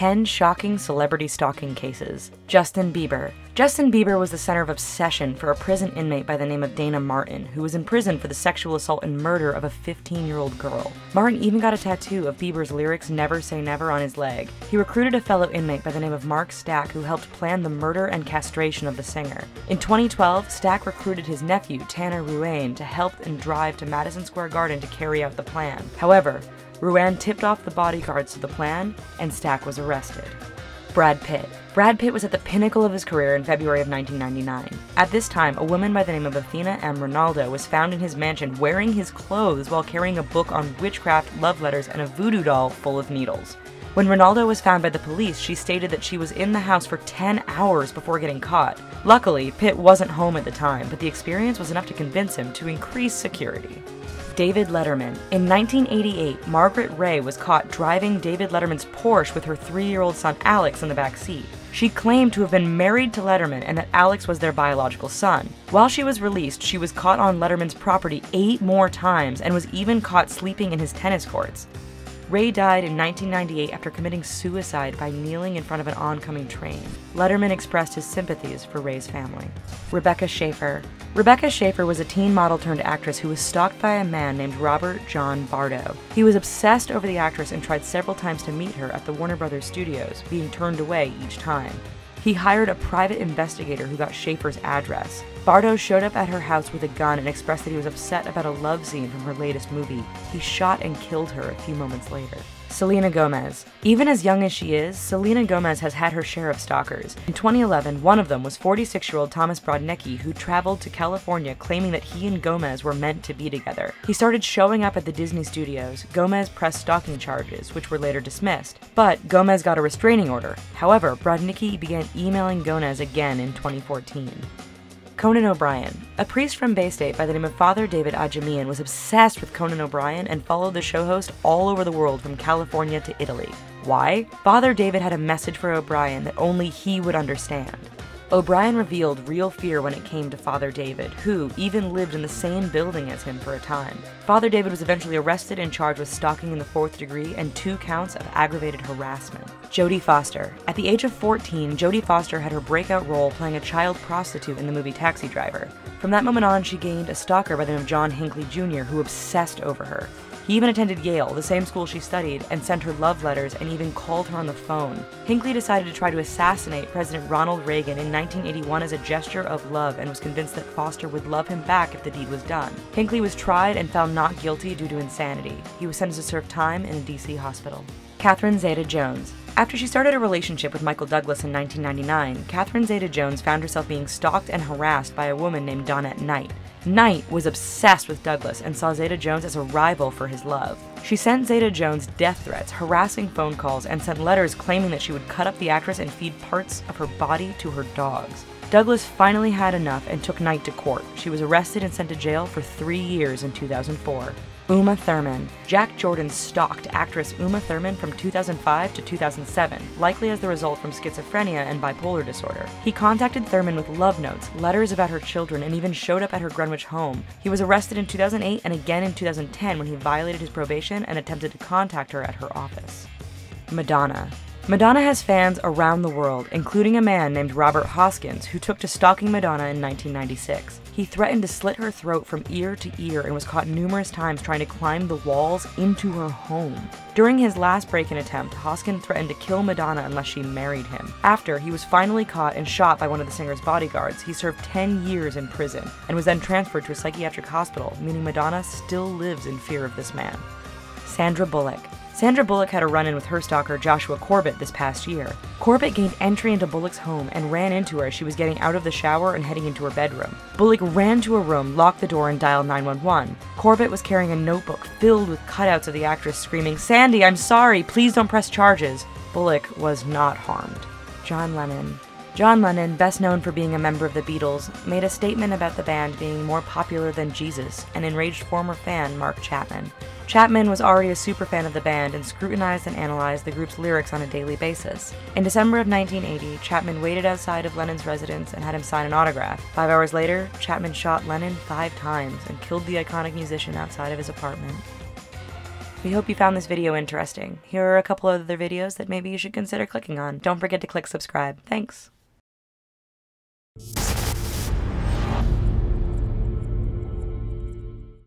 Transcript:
10 shocking celebrity stalking cases. Justin Bieber. Justin Bieber was the center of obsession for a prison inmate by the name of Dana Martin, who was in prison for the sexual assault and murder of a 15 year old girl. Martin even got a tattoo of Bieber's lyrics Never Say Never on his leg. He recruited a fellow inmate by the name of Mark Stack, who helped plan the murder and castration of the singer. In 2012, Stack recruited his nephew, Tanner Ruane, to help and drive to Madison Square Garden to carry out the plan. However, Ruane tipped off the bodyguards to the plan, and Stack was arrested. Brad Pitt. Brad Pitt was at the pinnacle of his career in February of 1999. At this time, a woman by the name of Athena M. Rolando was found in his mansion wearing his clothes while carrying a book on witchcraft, love letters, and a voodoo doll full of needles. When Rolando was found by the police, she stated that she was in the house for 10 hours before getting caught. Luckily, Pitt wasn't home at the time, but the experience was enough to convince him to increase security. David Letterman. In 1988, Margaret Ray was caught driving David Letterman's Porsche with her three year old son Alex in the back seat. She claimed to have been married to Letterman and that Alex was their biological son. While she was released, she was caught on Letterman's property eight more times and was even caught sleeping in his tennis courts. Ray died in 1998 after committing suicide by kneeling in front of an oncoming train. Letterman expressed his sympathies for Ray's family. Rebecca Schaeffer. Rebecca Schaeffer was a teen model turned actress who was stalked by a man named Robert John Bardo. He was obsessed over the actress and tried several times to meet her at the Warner Brothers studios, being turned away each time. He hired a private investigator who got Schaeffer's address. Bardo showed up at her house with a gun and expressed that he was upset about a love scene from her latest movie. He shot and killed her a few moments later. Selena Gomez. Even as young as she is, Selena Gomez has had her share of stalkers. In 2011, one of them was 46 year old Thomas Brodnicki, who traveled to California claiming that he and Gomez were meant to be together. He started showing up at the Disney studios. Gomez pressed stalking charges, which were later dismissed. But Gomez got a restraining order. However, Brodnicki began emailing Gomez again in 2014. Conan O'Brien. A priest from Bay State by the name of Father David Ajamian was obsessed with Conan O'Brien and followed the show host all over the world from California to Italy. Why? Father David had a message for O'Brien that only he would understand. O'Brien revealed real fear when it came to Father David, who even lived in the same building as him for a time. Father David was eventually arrested and charged with stalking in the fourth degree and two counts of aggravated harassment. Jodie Foster. At the age of 14, Jodie Foster had her breakout role playing a child prostitute in the movie Taxi Driver. From that moment on, she gained a stalker by the name of John Hinckley Jr., who obsessed over her. He even attended Yale, the same school she studied, and sent her love letters and even called her on the phone. Hinckley decided to try to assassinate President Ronald Reagan in 1981 as a gesture of love and was convinced that Foster would love him back if the deed was done. Hinckley was tried and found not guilty due to insanity. He was sentenced to serve time in a DC hospital. Catherine Zeta Jones. After she started a relationship with Michael Douglas in 1999, Catherine Zeta Jones found herself being stalked and harassed by a woman named Dawnette Knight. Knight was obsessed with Douglas and saw Zeta Jones as a rival for his love. She sent Zeta Jones death threats, harassing phone calls, and sent letters claiming that she would cut up the actress and feed parts of her body to her dogs. Douglas finally had enough and took Knight to court. She was arrested and sent to jail for three years in 2004. Uma Thurman. Jack Jordan stalked actress Uma Thurman from 2005 to 2007, likely as the result from schizophrenia and bipolar disorder. He contacted Thurman with love notes, letters about her children, and even showed up at her Greenwich home. He was arrested in 2008 and again in 2010 when he violated his probation and attempted to contact her at her office. Madonna. Madonna has fans around the world, including a man named Robert Hoskins, who took to stalking Madonna in 1996. He threatened to slit her throat from ear to ear and was caught numerous times trying to climb the walls into her home. During his last break in attempt, Hoskins threatened to kill Madonna unless she married him. After he was finally caught and shot by one of the singer's bodyguards, he served 10 years in prison and was then transferred to a psychiatric hospital, meaning Madonna still lives in fear of this man. Sandra Bullock. Sandra Bullock had a run in with her stalker Joshua Corbett this past year. Corbett gained entry into Bullock's home and ran into her as she was getting out of the shower and heading into her bedroom. Bullock ran to her room, locked the door, and dialed 911. Corbett was carrying a notebook filled with cutouts of the actress screaming, Sandy, I'm sorry, please don't press charges. Bullock was not harmed. John Lennon. John Lennon, best known for being a member of the Beatles, made a statement about the band being more popular than Jesus and enraged former fan Mark Chapman. Chapman was already a superfan of the band and scrutinized and analyzed the group's lyrics on a daily basis. In December of 1980, Chapman waited outside of Lennon's residence and had him sign an autograph. Five hours later, Chapman shot Lennon five times and killed the iconic musician outside of his apartment. We hope you found this video interesting. Here are a couple other videos that maybe you should consider clicking on. Don't forget to click subscribe. Thanks.